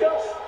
discuss